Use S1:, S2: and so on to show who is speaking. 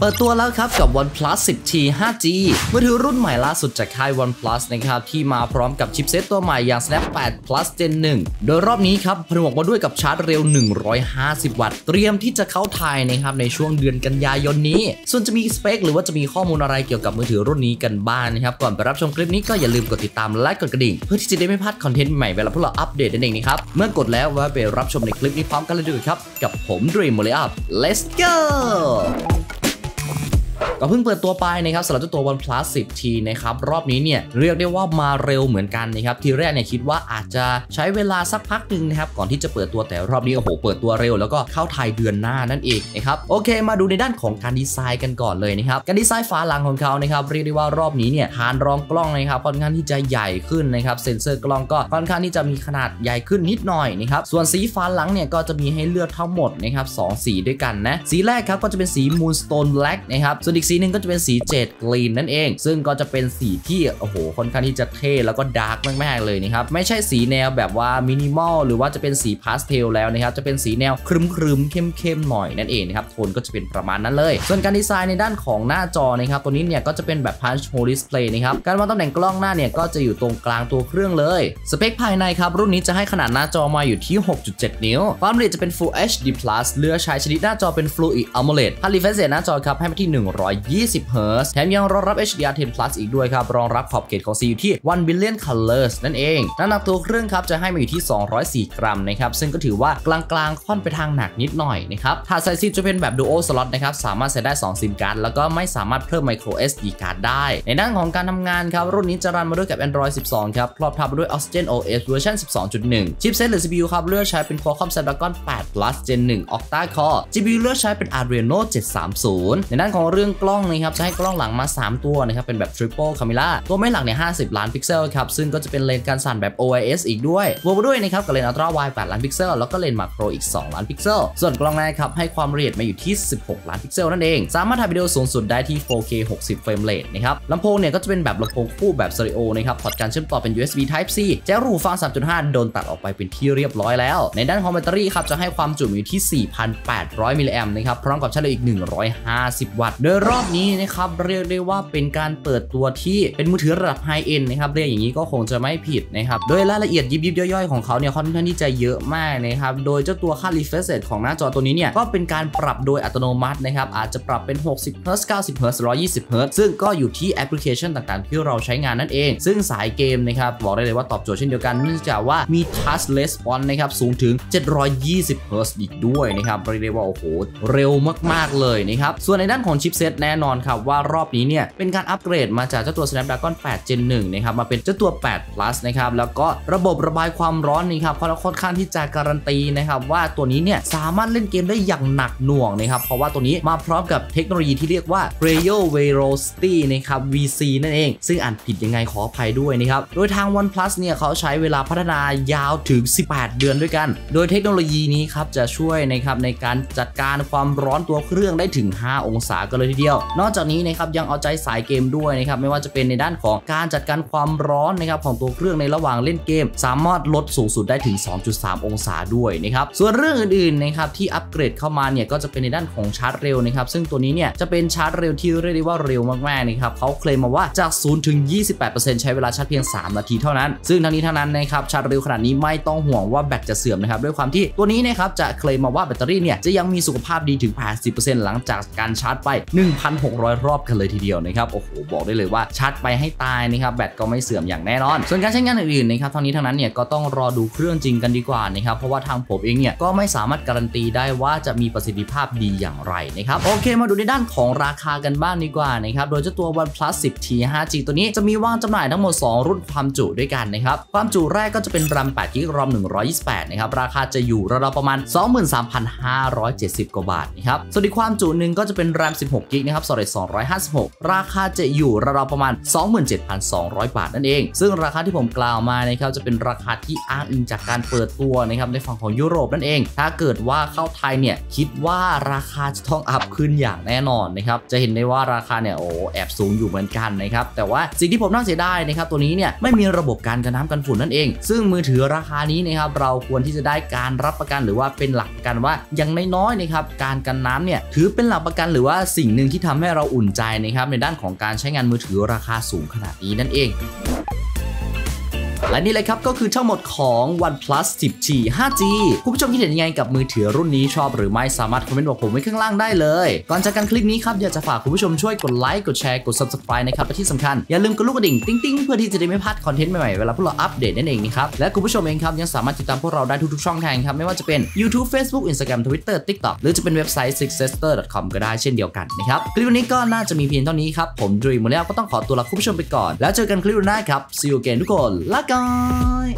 S1: เปิดตัวแล้วครับกับ OnePlus 10T 5G มือถือรุ่นใหม่ล่าสุดจากค่าย OnePlus นะครับที่มาพร้อมกับชิปเซตตัวใหม่อย่าง Snap 8 Plus Gen 1 โดยรอบนี้ครับผนวกมาด้วยกับชาร์จเร็ว 150 วัตต์ เตรียมที่จะเข้าไทยนะครับในช่วงเดือนกันยายนนี้ ส่วนจะมีสเปคหรือว่าจะมีข้อมูลอะไรเกี่ยวกับมือถือรุ่นนี้กันบ้างนนะครับ ก่อนไปรับชมคลิปนี้ก็อย่าลืมกดติดตามและกดกระดิ่ง เพื่อที่จะได้ไม่พลาดคอนเทนต์ใหม่เวลาพวกเราอัปเดตนั่นเองนะครับเมื่อกดแล้วว่าไปรับชมในคลิปนี้พร้อมกันเลยดีกว่าครับกับผม Dream m o l e Up Let's go ก็เพิ่งเปิดตัวไปนะครับสำหรับตัว OnePlus 10T นะครับรอบนี้เนี่ยเรียกได้ว่ามาเร็วเหมือนกันนะครับทีแรกเนี่ยคิดว่าอาจจะใช้เวลาสักพักหนึ่งนะครับก่อนที่จะเปิดตัวแต่รอบนี้โอ้โหเปิดตัวเร็วแล้วก็เข้าไทยเดือนหน้านั่นเองนะครับโอเค มาดูในด้านของการดีไซน์กันก่อนเลยนะครับการดีไซน์ฝาหลังของเขานะครับเรียกได้ว่ารอบนี้เนี่ยฐานรองกล้องนะครับค่อนข้างที่จะใหญ่ขึ้นนะครับเซ็นเซอร์กล้องก็ค่อนข้างที่จะมีขนาดใหญ่ขึ้นนิดหน่อยนะครับส่วนสีฝาหลังเนี่ยก็จะมีให้เลือกทั้งหมดนะครับสสีด้วยกันนะสีแรกครับก็จะเป็นสี Moonstone Black นะครับส่วนอีกสีหนึ่งก็จะเป็นสี Jade Green นั่นเอง ซึ่งก็จะเป็นสีที่โอ้โหค่อนข้างที่จะเท่แล้วก็ dark มากๆเลยนะครับไม่ใช่สีแนวแบบว่ามินิมอลหรือว่าจะเป็นสีพาสเทลแล้วนะครับจะเป็นสีแนวครึมครึมเข้มเข้มหน่อยนั่นเองนะครับโทนก็จะเป็นประมาณนั้นเลย ส่วนการดีไซน์ในด้านของหน้าจอนะครับตัวนี้เนี่ยก็จะเป็นแบบ punch hole display นะครับการวางตำแหน่งกล้องหน้าเนี่ยก็จะอยู่ตรงกลางตัวเครื่องเลย สเปคภายในครับรุ่นนี้จะให้ขนาดหน้าจอมาอยู่ที่ 6.7 นิ้ว ความละเอียดจะเป็น Full HD Plus เลือกใช้ชนิดหน้าจอเป็น Fluid AMOLED ค่า refresh rate หน้าจอครับให้มาที่120 Hz แถมยังรองรับ HDR10 Plus อีกด้วยครับ รองรับขอบเขตของสีอยู่ที่ 1 billion colors นั่นเอง น้ำหนักตัวเครื่องครับจะให้มาอยู่ที่ 204 กรัมนะครับ ซึ่งก็ถือว่ากลางๆ ค่อนไปทางหนักนิดหน่อยนะครับถาดใส่ซิมจะเป็นแบบ dual slot นะครับ สามารถใส่ได้ 2 ซิมการ์ด แล้วก็ไม่สามารถเพิ่ม micro SD card ได้ ในด้านของการทำงานครับ รุ่นนี้จะรันมาด้วยกับ Android 12 ครับ ครอบทับมาด้วย Oxygen OS เวอร์ชัน12.1 chipset หรือ CPU ครับ เลือกใช้เป็น Qualcomm Snapdragon 8 Plus Gen 1 Octa Core GPU เลือกใช้เป็น Adreno 730 ในด้านของเรื่องกล้องนะครับจะให้กล้องหลังมา 3 ตัวนะครับเป็นแบบ Triple Camera ตัวเมนหลักเนี่ย50 ล้านพิกเซลครับซึ่งก็จะเป็นเลนส์กันสั่นแบบ OIS อีกด้วยบวกด้วยนะครับกับเลนส์ Ultra Wide 8ล้านพิกเซลแล้วก็เลนส์ Macro อีก 2 ล้านพิกเซลส่วนกล้องหน้าครับให้ความละเอียดมาอยู่ที่ 16 ล้านพิกเซลนั่นเอง สามารถถ่ายวิดีโอสูงสุดได้ที่ 4K 60 frame rate นะครับลำโพงเนี่ยก็จะเป็นแบบลำโพงคู่แบบสเตอริโอนะครับพอร์ตการเชื่อมต่อเป็น USB Type C แจ็คหูฟัง 3.5 โดนตัดออกไปเป็นที่เรียบร้อยแล้ว ในด้านของแบตเตอรี่ครับจะให้ความจุอยู่ที่ 4,800 มิลลิแอมนะครับพร้อมกับชาร์จอีก 150 วัตต์โดยรอบนี้นะครับเรียกได้ว่าเป็นการเปิดตัวที่เป็นมือถือระดับ hi-end นะครับเรียกอย่างนี้ก็คงจะไม่ผิดนะครับโดยรายละเอียดยิบยิบย่อยๆของเขาเนี่ยค่อนข้างที่จะเยอะมากนะครับโดยเจ้าตัวค่า refresh rate ของหน้าจอตัวนี้เนี่ยก็เป็นการปรับโดยอัตโนมัตินะครับอาจจะปรับเป็น 60 Hz 90 Hz 120 Hz ซึ่งก็อยู่ที่แอปพลิเคชันต่างๆ ที่เราใช้งานนั่นเอง ซึ่งสายเกมนะครับบอกได้เลยว่าตอบโจทย์เช่นเดียวกันเนื่องจากว่ามี touch response นะครับสูงถึง 720 Hz อีกด้วยนะครับเรียกได้ว่าโอ้โหเร็วมากๆเลยนะครับส่วนในด้านของชิปเซตแน่นอนครับว่ารอบนี้เนี่ยเป็นการอัปเกรดมาจากเจ้าตัว Snapdragon 8 Gen 1นะครับมาเป็นเจ้าตัว 8 plus นะครับแล้วก็ระบบระบายความร้อนนี่ครับเขาค่อนข้างที่จะการันตีนะครับว่าตัวนี้เนี่ยสามารถเล่นเกมได้อย่างหนักหน่วงนะครับเพราะว่าตัวนี้มาพร้อมกับเทคโนโลยีที่เรียกว่า Rayo Velocity นะครับ VC นั่นเอง ซึ่งอ่านผิดยังไงขออภัยด้วยนะครับโดยทาง OnePlus เนี่ยเขาใช้เวลาพัฒนายาวถึง 18 เดือนด้วยกัน โดยเทคโนโลยีนี้ครับจะช่วยนะครับในการจัดการความร้อนตัวเครื่องได้ถึง 5 องศากันเลยทีเดียว นอกจากนี้นะครับยังเอาใจสายเกมด้วยนะครับไม่ว่าจะเป็นในด้านของการจัดการความร้อนนะครับของตัวเครื่องในระหว่างเล่นเกม สามารถลดสูงสุดได้ถึง 2.3 องศาด้วยนะครับส่วนเรื่องอื่นๆนะครับที่อัปเกรดเข้ามาเนี่ยก็จะเป็นในด้านของชาร์จเร็วนะครับซึ่งตัวนี้เนี่ยจะเป็นชาร์จเร็วที่เรียกได้ว่าเร็วมากๆนะครับเขาเคลมมาว่าจาก 0 ถึง 28%ใช้เวลาชาร์จเพียง 3 นาทีเท่านั้น ซึ่งทั้งนี้ทั้งนั้นนะครับชาร์จเร็วขนาดนี้ไม่ต้องห่วงว่าแบตจะเสื่อมนะครับด้วยความที่ตัวนี้นะครับจะเคลมมาว่าแบตเตอรี่เนี่ยจะยังมีสุขภาพดีถึง 80%หลังจากการชาร์จไป1,600 รอบกันเลยทีเดียวนะครับโอ้โหบอกได้เลยว่าชาร์จไปให้ตายนะครับแบตก็ไม่เสื่อมอย่างแน่นอน ส่วนการใช้งานอื่นๆนะครับทั้งนี้ทั้งนั้นเนี่ยก็ต้องรอดูเครื่องจริงกันดีกว่านะครับเพราะว่าทางผมเองเนี่ยก็ไม่สามารถการันตีได้ว่าจะมีประสิทธิภาพดีอย่างไรนะครับโอเค มาดูในด้านของราคากันบ้างดีกว่านะครับโดยเจ้าตัว OnePlus 10T 5G ตัวนี้จะมีวางจำหน่ายทั้งหมด 2 รุ่นความจุด้วยกันนะครับความจุแรกก็จะเป็น RAM 8 g b ROM 128นะครับราคาจะอยู่ราวๆประมาณ 23,570 กว่าบาทนะครับส่วนอีกความจุหนึ่งก็จะเป็น RAM 16 g b นะครับ Storage 256 ราคาจะอยู่ราวๆประมาณ 27,200 บาทนั่นเอง ซึ่งราคาที่ผมกล่าวมานะครับจะเป็นราคาที่อ้างอิงจากการเปิดตัวนะครับในฝั่งของยุโรปนั่นเอง ถ้าเกิดว่าเข้าไทยเนี่ยคิดว่าราคาจะต้องอัพขึ้นอย่างแน่นอนนะครับจะเห็นได้ว่าราคาเนี่ยโอ้แอบสูงอยู่เหมือนกันนะครับแต่ว่าสิ่งที่ผมน่าเสียดายนะครับตัวนี้เนี่ยไม่มีระบบการกันน้ำกันฝุ่นนั่นเอง ซึ่งมือถือราคานี้นะครับเราควรที่จะได้การรับประกันหรือว่าเป็นหลักประกันว่าอย่างน้อยๆนะครับการกันน้ำเนี่ยถือเป็นหลักประกันหรือว่าสิ่งงที่ที่ทำให้เราอุ่นใจนะครับในด้านของการใช้งานมือถือราคาสูงขนาดนี้นั่นเอง และนี่เลยครับก็คือทั้งหมดของ OnePlus 10T 5G คุณผู้ชมคิดเห็นยังไงกับมือถือรุ่นนี้ชอบหรือไม่สามารถคอมเมนต์บอกผมไว้ข้างล่างได้เลย ก่อนจากกันคลิปนี้ครับอยากจะฝากคุณผู้ชมช่วยกดไลค์กดแชร์กด Subscribe นะครับและที่สำคัญอย่าลืมกดลูกกระดิ่งติ๊งๆเพื่อที่จะได้ไม่พลาดคอนเทนต์ใหม่ๆเวลาพวกเราอัปเดตนั่นเองนะครับและคุณผู้ชมเองครับยังสามารถติดตามพวกเราได้ทุกๆช่องทางครับไม่ว่าจะเป็น YouTube Facebook Instagram Twitter TikTok หรือจะเป็นเว็บไซต์ sixsister.com ก็ได้เช่นเดียวกันนะครับคลิปวันนี้ก็น่าจะมีเพียงเท่านี้ครับผมดรีมแล้วก็ต้องขอตัวลาคุณผู้ชมไปก่อน แล้วเจอกันคลิปหน้าครับ see you again ทุกคนลาก่อย